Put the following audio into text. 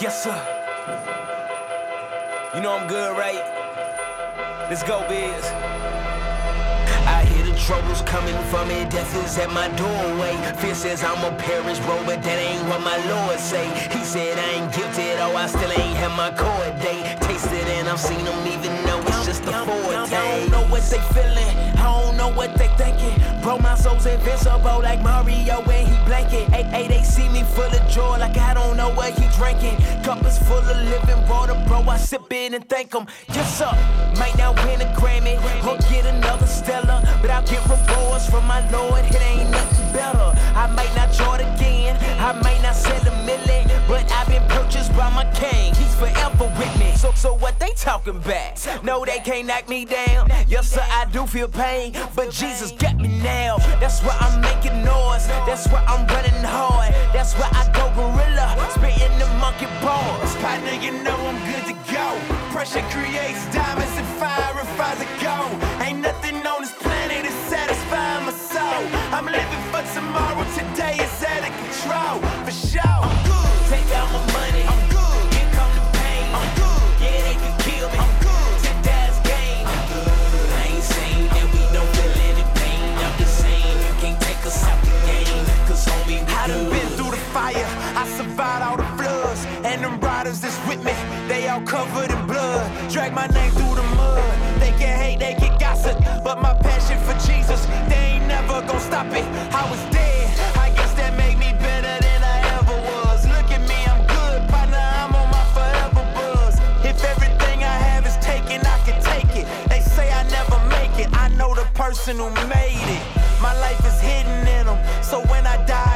Yes, sir. You know I'm good, right? Let's go, biz. I hear the troubles coming for me, death is at my doorway. Fear says I'm a parish bro, but that ain't what my Lord say. He said I ain't guilty, though I still ain't had my court day. Tasted and I've seen them, even though it's just the four days. I don't know what they feeling, I don't know what they thinking. Bro, my soul's invincible like Mario when he blanket. 888 what he drinking. Cup is full of living water, bro. I sip it and thank him. Yes, sir. Might not win a Grammy or get another Stellar, but I'll get rewards from my Lord. It ain't nothing better. I might not chart again, I might not sell a million, but I've been purchased by my king. He's forever with me. So, so what they talking about? No, they can't knock me down. Yes, sir, I do feel pain, but Jesus got me now. That's why I'm making noise. That's why I'm running hard. That's why I go gorilla, Pressure creates diamonds and fire refines a gold. Ain't nothing on this planet that's satisfying my soul. I'm living for tomorrow. Today is out of control. For sure. I'm good. Take out my money. I'm good. Here come the pain. I'm good. Yeah, they can kill me. I'm good. Take that's game. I'm good. I ain't saying that we don't feel any pain. I'm just saying you can't take us out the game. Cause homie, we I done been through the fire. I survived all the floods. And them riders that's with me, they all covered my name through the mud. They get hate, they get gossip. But my passion for Jesus, they ain't never gonna stop it. I was dead. I guess that made me better than I ever was. Look at me, I'm good, partner. I'm on my forever buzz. If everything I have is taken, I can take it. They say I never make it. I know the person who made it. My life is hidden in them. So when I die,